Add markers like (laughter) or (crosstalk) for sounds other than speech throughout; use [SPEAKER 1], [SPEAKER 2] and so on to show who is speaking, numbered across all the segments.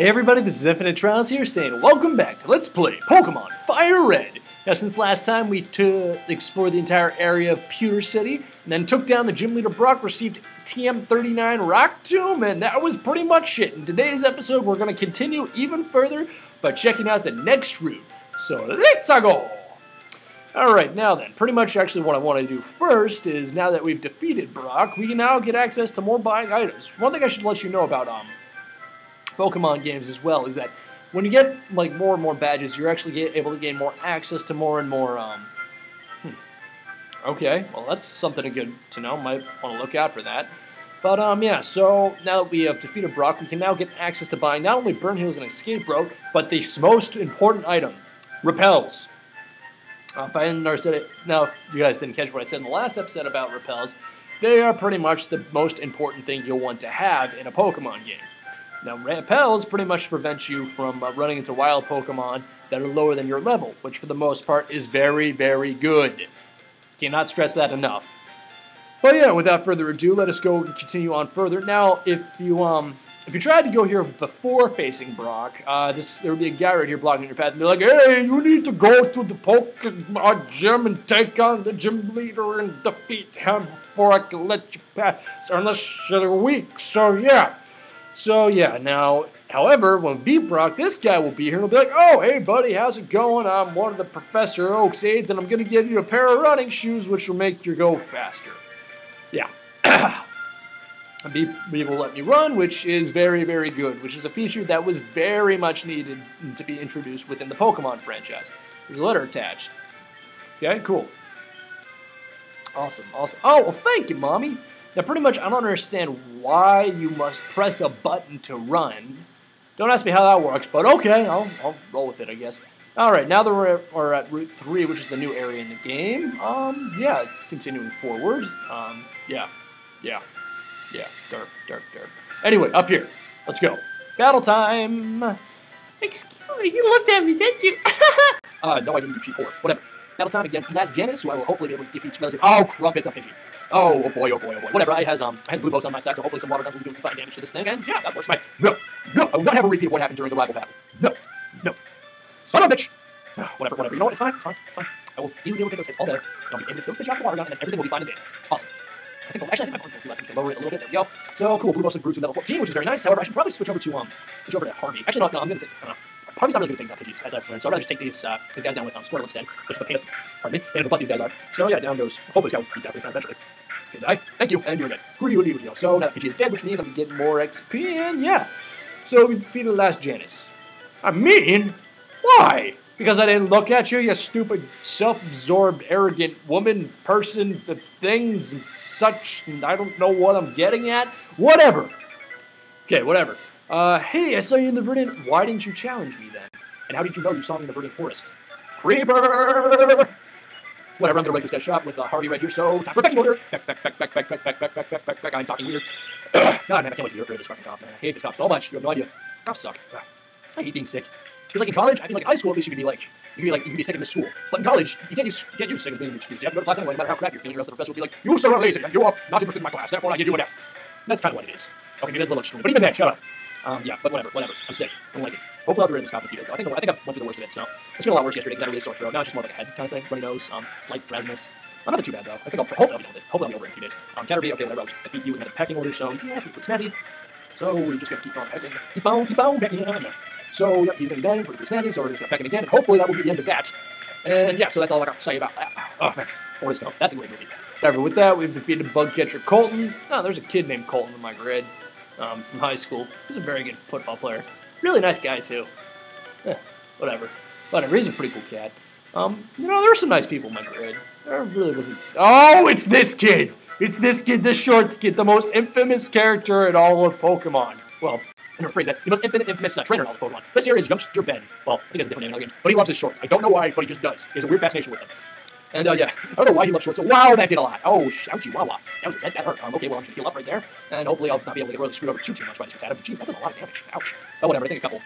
[SPEAKER 1] Hey everybody, this is Infinite Trials here saying welcome back to Let's Play Pokemon Fire Red. Now since last time we explored the entire area of Pewter City, and then took down the gym leader Brock, received TM39 Rock Tomb, and that was pretty much it. In today's episode, we're going to continue even further by checking out the next route. So let's go! Alright, now then, pretty much actually what I want to do first is, now that we've defeated Brock, we can now get access to more buying items. One thing I should let you know about um, Pokemon games as well is that when you get like more and more badges, you're actually able to gain more access to more and more. Um, hmm. Okay, well that's something good to know. Might want to look out for that. But um, yeah. So now that we have defeated Brock, we can now get access to buying not only Burn Heals and Escape Rope, but the most important item, Repels. Uh, if I didn't understand it, now if you guys didn't catch what I said in the last episode about Repels, they are pretty much the most important thing you'll want to have in a Pokemon game. Now, Repels pretty much prevents you from uh, running into wild Pokemon that are lower than your level, which for the most part is very, very good. Cannot stress that enough. But yeah, without further ado, let us go and continue on further. Now, if you um if you tried to go here before facing Brock, uh, this there would be a guy right here blocking your path and be like, "Hey, you need to go to the Pokemon gym and take on the gym leader and defeat him before I can let you pass, unless you're weak." So yeah. So yeah, now, however, when beat Brock, this guy will be here and he'll be like, oh, hey buddy, how's it going? I'm one of the Professor Oak's aides and I'm going to give you a pair of running shoes which will make you go faster. Yeah. (clears throat) Be will let me run, which is very, very good, which is a feature that was very much needed to be introduced within the Pokemon franchise. There's a letter attached. Okay, cool. Awesome, awesome. Oh, well, thank you, Mommy. Now, pretty much, I don't understand why you must press a button to run. Don't ask me how that works, but okay, I'll, I'll roll with it, I guess. Alright, now that we're, we're at Route 3, which is the new area in the game, um, yeah, continuing forward, um, yeah, yeah, yeah, derp, derp, derp. Anyway, up here, let's go. Battle time! Excuse me, you looked at me, thank you! (laughs) uh, no, I didn't do cheat four. Whatever. Battle time against Lass Janice, who I will hopefully be able to defeat relative- Oh, crumpets, I'm Pidgey. Oh, oh boy, oh boy, oh boy. Whatever, I has um, I has blue bows on my side, so hopefully some water guns will be doing some fine damage to this thing, and yeah, that works fine. No, no, I will not have a repeat of what happened during the rival battle. No, no. Son of a bitch! whatever, whatever. You know what, it's fine, it's fine, it's fine. I will easily be able to take those hits all and I'll be able to kill water gun, and then everything will be fine and. Awesome. I think, actually, I think my points level 2 left, so we can lower it a little bit. There we go. So, cool, blue bows and brute to level 14, which is very nice. However, I should probably switch over to, um, switch over to Harvey. Actually, no, no, I'm gonna take, I don't know. Harvey's not really good things on Pidgeys, as I've learned, so I'd rather just take these, uh, these guys down with um, Squirtle instead, which is the pain, pardon me, pain in the butt these guys are. So yeah, down goes, hopefully guy will beat definitely eventually. Okay, die. Thank you, and you're dead. Goody, goody, goody. So now Pidgey is dead, which means I'm getting more XP, and yeah. So we defeated the Lass Janice. I mean, why? Because I didn't look at you, you stupid, self-absorbed, arrogant woman, person, things, and such, and I don't know what I'm getting at. Whatever. Okay, whatever. Uh, hey, I saw you in the Viridian. Why didn't you challenge me then? And how did you know you saw me in the Viridian Forest? Creeper! Whatever, I'm gonna break this guy's shot with uh, Harvey right here, so time for pecking order! Peck, peck, peck, peck, peck, peck, peck, peck, peck, peck, peck, peck, I'm talking weird. God, man, I can't wait to of this fucking cough, man. I hate this cough so much, you have no idea. Coughs suck. I hate being sick. Because like in college, I think like high school at least you could be like, you could be like, you could be sick in the school. But in college, you can't use, can't use sick as being an excuse. You have to go to class anyway, no matter how crap you're feeling, or else the professor will be like, you sir are lazy, and you are not interested in my class, therefore I give you an F. That's kind of what it is. Okay, maybe that's a little extreme, but even then, shut up. Um, yeah, but whatever, whatever. I'm sick. I don't like it. Hopefully I'll be rid of this cough in a few days. I think I, I think I went through the worst of it, so it's been a lot worse yesterday because I really sore throat. Now it's just more like a head kind of thing, runny nose, um, slight drowsiness. I'm not too bad though. I think I'll hopefully I'll be over it. Hopefully I'll be over in a few days. Um, Caterpie, okay, whatever. Just defeat you in the pecking order. So yeah, pretty snazzy. So we're just gonna keep on pecking, keep on, keep on pecking. So yep, he's gonna be dead, pretty snazzy. So we're just gonna peck him again, and hopefully that will be the end of that. And yeah, so that's all I got to say about that. Oh man, Forrest Gump. That's a great movie. Whatever. With that, we've defeated bug catcher Colton. Oh, there's a kid named Colton in my grid um, from high school. He's a very good football player. Really nice guy too. Eh, whatever. Whatever. He's a pretty cool cat. Um, you know, there were some nice people in my grade. There really wasn't. Oh, it's this kid! It's this kid, the short kid, the most infamous character in all of Pokemon. Well, I'm gonna phrase that. The most infamous, infamous uh, trainer in all of Pokemon. This here is Youngster Ben. Well, I think it's a different name in other games. But he loves his shorts. I don't know why, but he just does. He has a weird fascination with them. And uh, yeah, I don't know why he loves shorts. So wow, that did a lot. Oh, wow, wow. That, was, that, that hurt. Um, okay, well, I'm just gonna heal up right there. And hopefully I'll not be able to get really screwed over too, too much by this attack. But jeez, that does a lot of damage. Ouch. But whatever, I think a couple.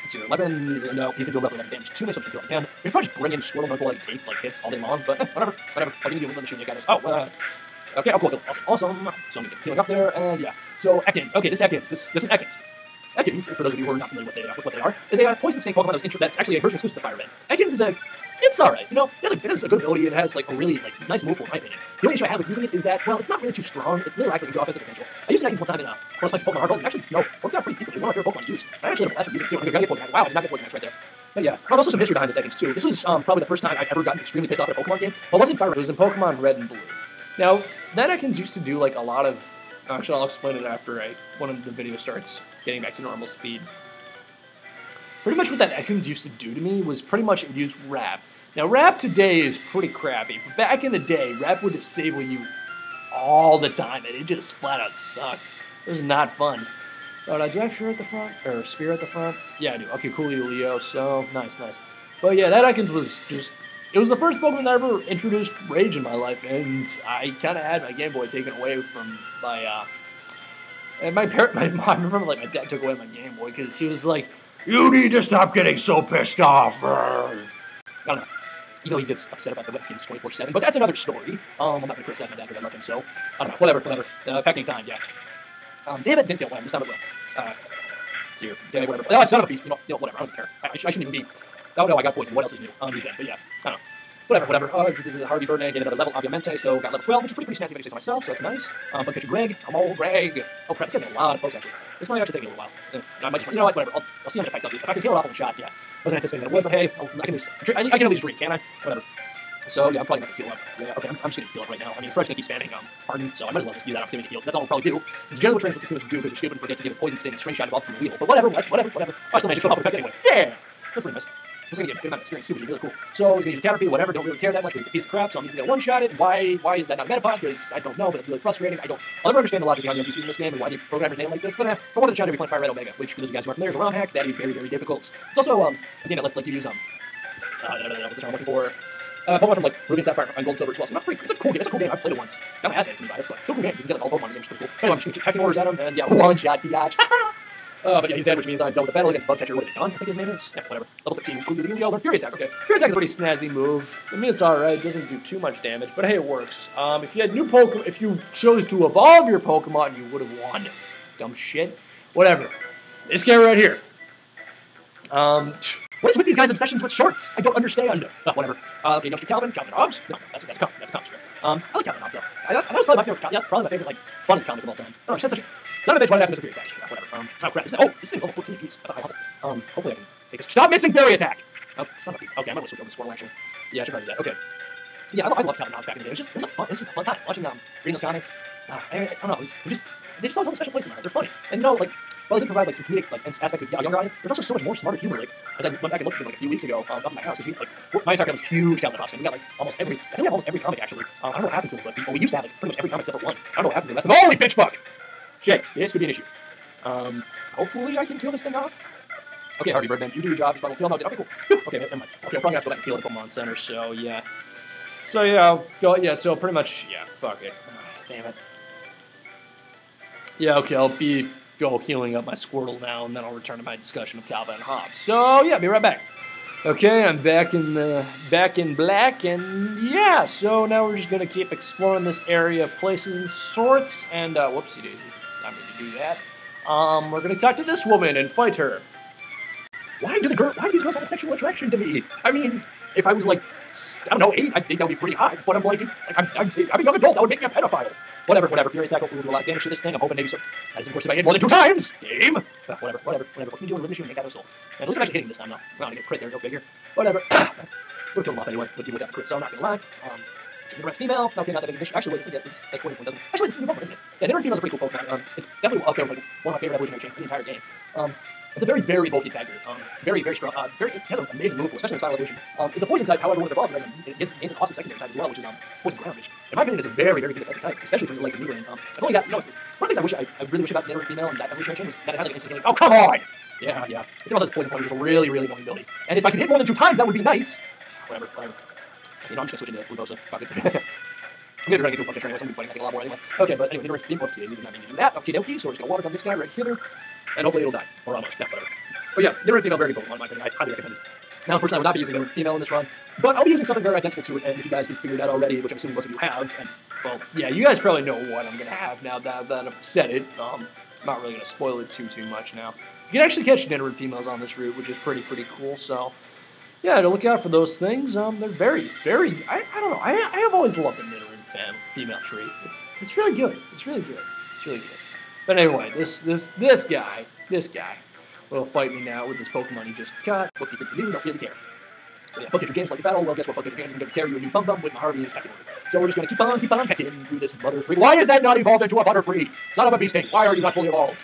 [SPEAKER 1] Let's see, 11, no, he's gonna do roughly 11 damage to me, so I'm just him. We should probably just bring in Squirtle and like tape, like hits all day long, but eh, (laughs) whatever, whatever. What are you the machine? You got Oh, uh, okay, oh, cool, cool, awesome, awesome. So I'm gonna get healing up there, and yeah. So, Ekans, okay, this is Ekans, this, this is Ekans. Ekans, for those of you who are not familiar with, they, with what they are, is a uh, poison snake Pokemon that's, that's actually a version exclusive to Fire Red. Ekans is a it's alright. You know, it has, a, it has a good ability. It has like a really like nice move in my opinion. The only issue I have with using it is that well, it's not really too strong. It really lacks like offensive potential. I used it one time in uh, Cross Pokemon Heart Gold. Actually, no, worked out pretty decently. One of my favorite Pokemon to use. I actually have a blast with using it too. I'm gonna get Poison Wow, I did not get Poison right there. But yeah, there's also some history behind the settings too. This was um, probably the first time I've ever gotten extremely pissed off at a Pokemon game. Well, it wasn't Fire Red.
[SPEAKER 2] It was in Pokemon Red and Blue. Now, Ekans used to do like a lot of. Actually, I'll explain it after I one of the video starts getting back to normal speed. Pretty much what that Ekans used to do to me was pretty much it would use Wrap. Now, Wrap today is pretty crappy, but back in the day, Wrap would disable you all the time, and it just flat out sucked. It was not fun. But uh, do I have Spear at the front? Or Spear at the front? Yeah, I do. Okay, Coolio Leo, so nice, nice. But yeah, that Ekans was just it was the first Pokemon that ever introduced Rage in my life, and I kind of had my Game Boy taken away from my, uh, and my parent, (laughs) my mom, I remember like my dad took away my Game Boy because he was like, you need to stop getting so pissed off. I
[SPEAKER 1] don't know. You know he gets upset about the wet skins 24-7, but that's another story. Um, I'm not going to criticize my dad because I love him, so, I don't know, whatever, whatever. Uh, packing time, yeah. Um, damn it, didn't kill him, this time it will. Uh, it's here, whatever. Oh, son of a beast, you know, you know whatever, I don't care. I, I, sh I shouldn't even be Oh no, I got poisoned. What else is new? Um, he's dead. But yeah, I don't know. Whatever, whatever. This is a Harvey Birdman, get another level, Obviamente, so got level 12, which is pretty, pretty snazzy to myself, so that's nice. Um, but catch Greg, I'm old Greg. Oh crap, this guy's a lot of folks actually. This might actually take a little while. I might just, you know what, whatever. I'll, I'll see how much I up. If I can kill it off a shot, yeah. I Wasn't anticipating that it would, but hey, I'll, I can at least, I, I can at least drink, can I? Whatever. So yeah, I'm probably going to have to heal up. Yeah, okay, I'm, I'm just gonna heal up right now. I mean, it's probably gonna keep spamming um, Harden, so I might as well just use that opportunity to heal, because that's all we'll probably do. Since generally what trainers what do because you're stupid and forget to give a poison sting and string shot involved from the wheel. But whatever, whatever, whatever. I still managed to kill off the anyway. Yeah! That's pretty nice. He's gonna get a good amount of experience too, which is really cool. So he's gonna use Caterpie, whatever, don't really care that much because it's a piece of crap, so I'm using it one-shot it. Why why is that not Metapod? Because I don't know, but it's really frustrating. I don't I'll never understand the logic behind the NPCs in this game and why the programmers name like this, but for one of the chat, we play Fire Red Omega, which for those of you guys who aren't familiar is a ROM hack that is very, very difficult. It's also um a game that lets like you use um uh, what's the term I'm looking for? Uh, Pokemon from like Ruby and Sapphire and Gold Silver as well. So that's pretty. It's a cool game. It's a cool game. I've played it once. Got my ass handed to me by it, but it's a cool game. You can get like all Pokemon games. Pretty cool. Anyway, I'm just checking orders at him, and yeah, one shot, biatch. Uh, but yeah, he's dead, which means I've done with the battle against Bugcatcher. What is it, Don? I think his name is. Yeah, whatever. Level 15. Cool, learn Fury Attack. Okay. Fury Attack is a pretty snazzy move. I mean, it's alright. It doesn't do too much damage, but hey, it works. Um, if you had new Pokemon, if you chose to evolve your Pokemon, you would have won. Dumb shit. Whatever. This guy right here. Um, what is with these guys' obsessions with shorts? I don't understand. Uh, whatever. Uh, okay, Youngster Calvin, Calvin Hobbes. No, that's that's a that's strip. Um, I like Calvin Hobbes though. I, that was probably my favorite. That's probably my favorite like fun comic of all time. Oh, such a Son of a bitch, why did I have to miss a Fury Attack? Yeah, whatever. Um, oh crap, this, oh, this thing's level 14 apiece. That's a high level. Um, hopefully I can take this. Stop missing Fury Attack! Oh, son of a piece. Okay, I might want to switch over to Squirtle actually. Yeah, I should probably do that. Okay. Yeah, I, I love Calvin Hobbes back in the day. It was just, it was a fun, it was just a fun time watching, um, reading those comics. Uh, I, I don't know, it was, just, they just always hold a special place in my heart. They're funny. And you know, like, well, they did provide like some comedic like aspect of younger audience. There's also so much more smarter humor. Like as I went back and looked at them like a few weeks ago um, up in my house, because we like my entire family was huge Calvin Hobbes. We got like almost every, I think we have almost every comic actually. Um, I don't know what happened to them, but we, well, we used to have like pretty much every comic except for one. I don't know what happened to them. Holy bitch fuck! Shit, this could be an issue. Um, hopefully I can kill this thing off. Okay, Harvey Birdman, you do your job. You probably kill. No, okay, cool. Okay, never mind. Okay, I'm probably gonna have to go back and kill the Pokemon Center. So yeah. So yeah, go. Yeah, so pretty much, yeah. Fuck it. damn it. Yeah, okay, I'll be go healing up my Squirtle now, and then I'll return to my discussion of Calvin and Hobbes. So yeah, be right back. Okay, I'm back in the back in black, and yeah, so now we're just gonna keep exploring this area of places and sorts, and uh, whoopsie daisy, I'm gonna do that. Um, we're gonna talk to this woman and fight her. Why do the girl? Why do these girls have a sexual attraction to me? I mean, if I was like, I don't know, eight, I think that would be pretty high. But I'm like, I'm, I'm, I'm a young adult. That would make me a pedophile. Whatever, whatever. Fury attack hopefully will do a lot of damage to this thing. I'm hoping maybe so. That is, of course, if I hit more than two times. Game. Uh, whatever, whatever, whatever. What can you do in Revolution? Make that a soul. And at least I'm actually hitting this time, though. I'm gonna get crit there. Go figure. Whatever. (coughs) killed him off anyway. Would deal with crit. So I'm not gonna lie. Um, it's a Nidoran female. Okay, not that big of issue. Actually, wait, it's like, it's like 40 doesn't. Actually, it's a new Pokemon, isn't it? Yeah, Nidoran female's a pretty cool Pokemon. Um, it's definitely up there with like one of my favorite evolutionary chains in the entire game. Um, it's a very, very bulky tiger. Um, very, very strong. Uh, very, it has an amazing move, especially in its final evolution. Um, it's a poison type, however, one of their balls it gets, gains an awesome secondary type as well, which is um, poison ground, which, in my opinion, is a very, very good defensive type, especially for the legs of Newland. Um, I've only got, you know, one of the things I wish I, I really wish about the Nidoran female and that evolutionary chain was that it had like instant healing. Oh, come on! Yeah, yeah. It also has poison point, which is a really, really annoying ability. And if I could hit more than two times, that would be nice. Whatever, whatever. You know, I'm just gonna switch into Urbosa. Fuck it. (laughs) I'm gonna try to get to a punch anyway, so I'm gonna be fighting I think a lot more anyway. Okay, but anyway, the Nidoran female, we did not need to do that. Okay, dokie, so we're just gonna water gun this guy right here. And hopefully it'll die. Or almost. Yeah, whatever. But yeah, Nidoran female very good Pokemon in my opinion. I highly recommend it. Now, unfortunately, I would not be using Nidoran female in this run, but I'll be using something very identical to it, and if you guys can figure that already, which I'm assuming most of you have, and, well, yeah, you guys probably know what I'm going to have now that, that I've said it. Um, I'm not really going to spoil it too, too much now. You can actually catch Nidoran females on this route, which is pretty, pretty cool. So, yeah, to look out for those things. Um, they're very, very. I, I don't know. I, I have always loved the Nidoran female tree. It's it's really good. It's really good. It's really good. But anyway, this this this guy, this guy, will fight me now with this Pokemon he just caught. What do you think? Don't really care. So yeah, Pokemon James like battle. Well, guess what? Pokemon James is going to tear you a new bum bum with my Harvey and Spectre. So we're just going to keep on, keep on pecking through this Butterfree. Why is that not evolved into a Butterfree? Son of a beasting. Why are you not fully evolved?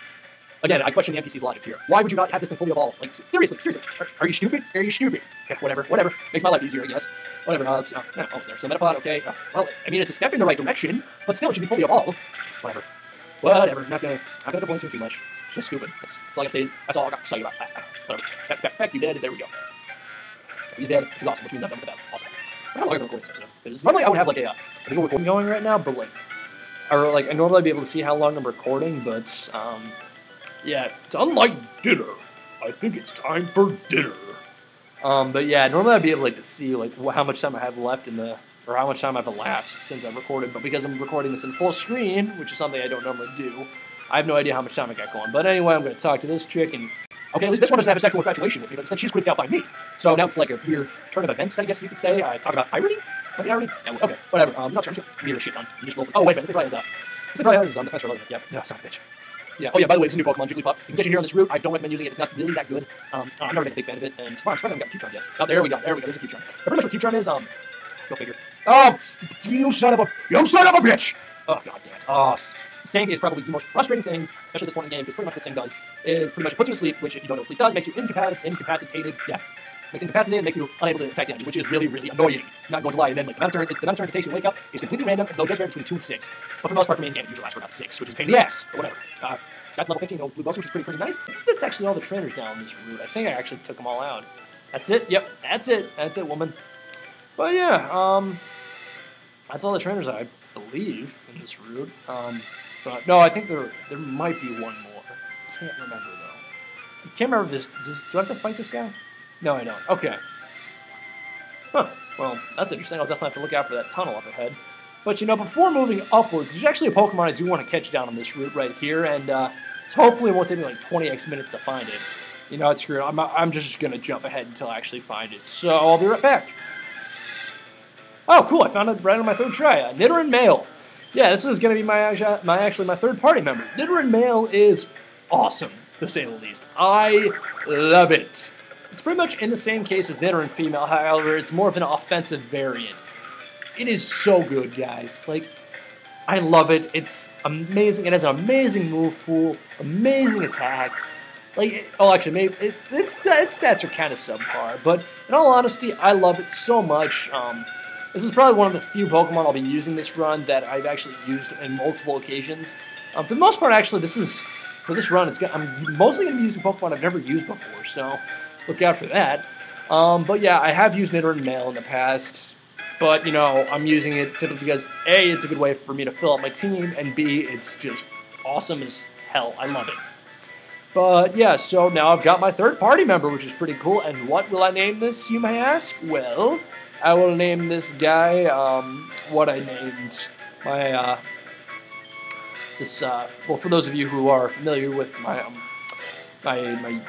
[SPEAKER 1] Again, I question the NPC's logic here. Why would you not have this thing fully evolved? Like, seriously, seriously. Are, are you stupid? Are you stupid? Okay, whatever, whatever. Makes my life easier, I guess. Whatever, uh, let's, uh, yeah, almost there. So Metapod, okay. Uh, well, I mean, it's a step in the right direction, but still, it should be fully evolved. Whatever. Whatever, not gonna, not gonna complain too, too much. It's just stupid. That's, that's all I can say. That's all I got to say about that. Whatever. Back, back, back, you dead, there we go. He's dead, is awesome, which means I'm done with battle. Awesome. I don't know recording this episode. Normally I would have like a, a visual recording going right now, but like, or like I normally be able to see how long I'm recording, but um, yeah, it's unlike dinner. I think it's time for dinner. Um, but yeah, normally I'd be able like to see like how much time I have left in the or how much time I've elapsed since I've recorded. But because I'm recording this in full screen, which is something I don't normally do, I have no idea how much time I got going. But anyway, I'm going to talk to this chick and. Okay, at least this one doesn't have a sexual infatuation with me, but instead she's creeped out by me. So now it's like a weird turn of events, I guess you could say. I talk about irony? Maybe irony? Yeah, okay, whatever. Um, not sure. I'm just give her shit on. Oh, wait a minute. This thing probably has, uh, this thing probably has um, defense for. Yeah, son of a bitch. Yeah. Oh yeah. By the way, it's a new Pokemon, Jigglypuff. You can get it here on this route. I don't recommend using it. It's not really that good. Um, I'm not really a big fan of it. And wow, I'm surprised I haven't got Cute Charm yet. Oh, there we go. There we go. There's a Cute Charm. But pretty much what Cute Charm is, um, go figure. Oh, you son of a, you son of a bitch! Oh god damn it. Oh, s- is probably the most frustrating thing, especially this point in the game, because pretty much what Sing does is pretty much puts you to sleep, which if you don't know what sleep does, makes you incapac- incapacitated. Yeah. Makes incapacitated, makes you unable to attack damage, which is really, really annoying. Not going to lie. And then like the turn, the amount of takes you wake up is completely random, and they'll just vary between two and six. But for the most part, for me in game, usually lasts for about six, which is a pain in the ass. But whatever. Uh, that's level 15 old blue Buster, which is pretty, pretty nice. That's actually all the trainers down this route. I think I actually took them all out. That's it. Yep, that's it. That's it, woman. But yeah, um, that's all the trainers I believe in this route. Um, but no, I think there there might be one more. Can't remember though. I can't remember this. Does, do I have to fight this guy? No, I don't. Okay. Huh. Well, that's interesting. I'll definitely have to look out for that tunnel up ahead. But you know, before moving upwards, there's actually a Pokemon I do want to catch down on this route right here, and uh, it's hopefully it won't take me like 20x minutes to find it. You know, it's screwed. I'm, I'm just gonna jump ahead until I actually find it. So I'll be right back. Oh, cool! I found it right on my third try. Uh, Nidoran Male. Yeah, this is gonna be my my actually my third party member. Nidoran Male is awesome, to say the least. I love it. It's pretty much in the same case as Nidoran Female, however, it's more of an offensive variant. It is so good, guys. Like, I love it. It's amazing. It has an amazing move pool, amazing attacks. Like, it, oh, actually, maybe it, its its stats are kind of subpar, but in all honesty, I love it so much. Um, this is probably one of the few Pokemon I'll be using this run that I've actually used in multiple occasions. Um, for the most part, actually, this is for this run. It's go- I'm mostly going to be using Pokemon I've never used before, so look out for that. Um, but yeah, I have used Nidoran Male in the past, but you know, I'm using it simply because a, it's a good way for me to fill out my team, and b, it's just awesome as hell. I love it. But yeah, so now I've got my third party member, which is pretty cool. And what will I name this, you may ask? Well, I will name this guy um, what I named my uh, this. Uh, well, for those of you who are familiar with my um, my my,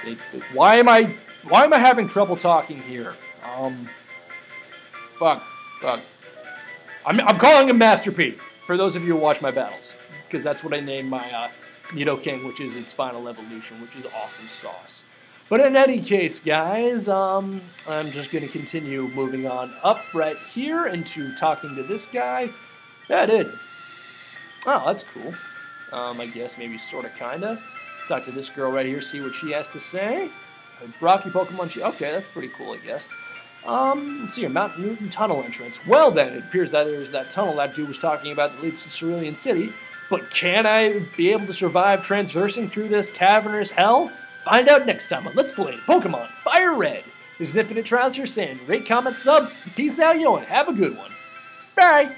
[SPEAKER 1] why am I why am I having trouble talking here? Um, fuck, fuck. I'm I'm calling him Master P. For those of you who watch my battles, because that's what I named my uh, Nidoking, which is its final evolution, which is awesome sauce. But in any case, guys, um, I'm just going to continue moving on up right here into talking to this guy. Yeah, did. Oh, that's cool. Um, I guess maybe sort of, kind of. Let's talk to this girl right here, see what she has to say. A Brocky Pokemon. She, okay, that's pretty cool, I guess. Um, let's see here, Mount Moon tunnel entrance. Well, then, it appears that there's that tunnel that dude was talking about that leads to Cerulean City. But can I be able to survive transversing through this cavernous hell? Find out next time on Let's Play Pokemon Fire Red. This is Infinite Trials here saying rate, comment, sub, peace out, yo, and have a good one. Bye!